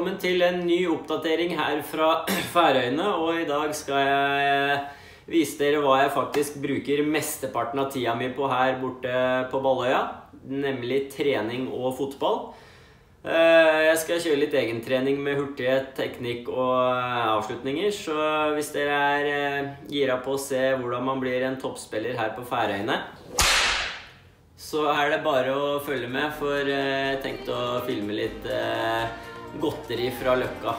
velkommen til en ny oppdatering her fra Færøyene. Og i dag skal jeg vise dere hva jeg faktisk bruker mesteparten av tida mi på her borte på Balløya. Nemlig trening og fotball. Eh, jeg skal kjøre litt egentrening med hurtighet, teknikk og eh, avslutninger. Så hvis dere er eh, gira på å se hvordan man blir en toppspiller her på Færøyene, så er det bare å følge med, for jeg tenkte å filme litt godteri fra Løkka.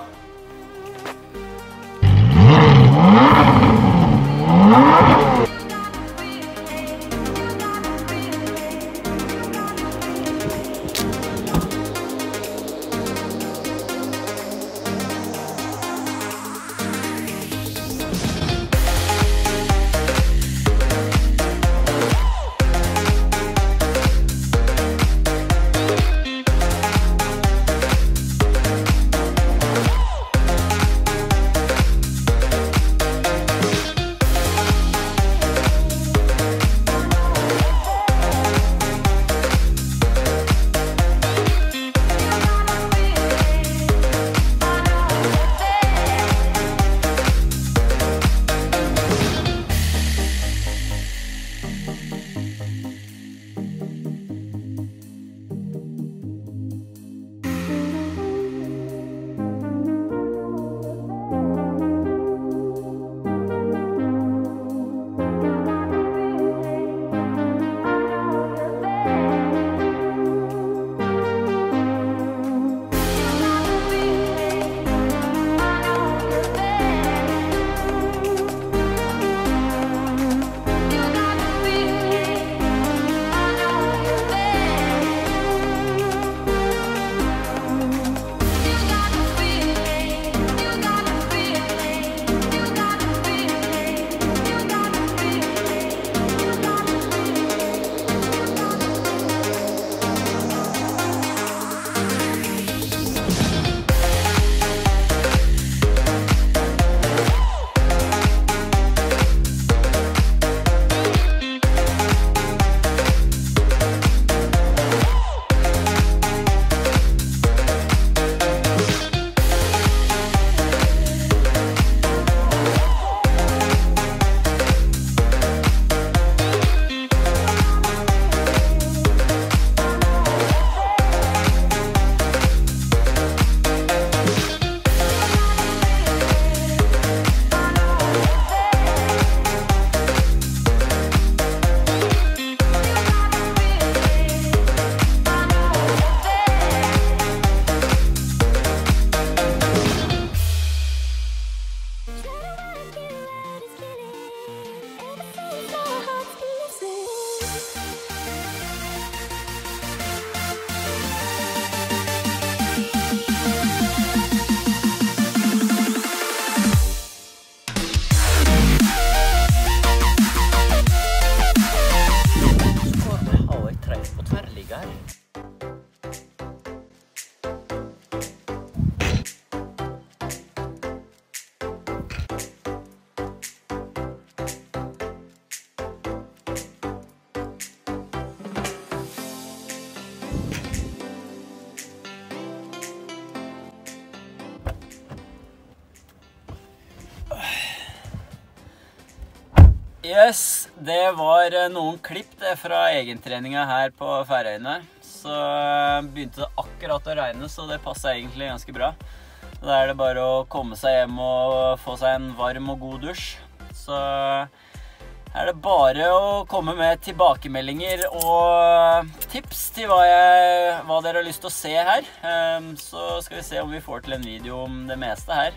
아. Yes, det var eh, noen klipp det fra egentreninga her på Færøyene. Så eh, begynte det akkurat å regne, så det passa egentlig ganske bra. Da er det bare å komme seg hjem og få seg en varm og god dusj. Så er det bare å komme med tilbakemeldinger og tips til hva, jeg, hva dere har lyst til å se her. Eh, så skal vi se om vi får til en video om det meste her.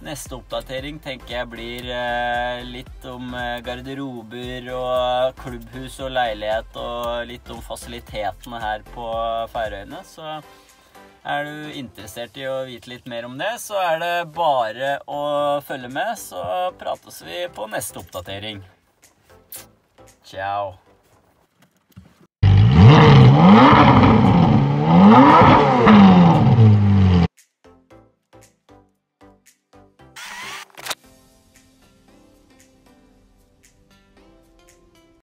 Neste oppdatering tenker jeg blir eh, litt om eh, garderober og klubbhus og leilighet og litt om fasilitetene her på Færøyene. Så er du interessert i å vite litt mer om det, så er det bare å følge med, så prates vi på neste oppdatering. Ciao.